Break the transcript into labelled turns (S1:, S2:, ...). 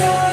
S1: Lord.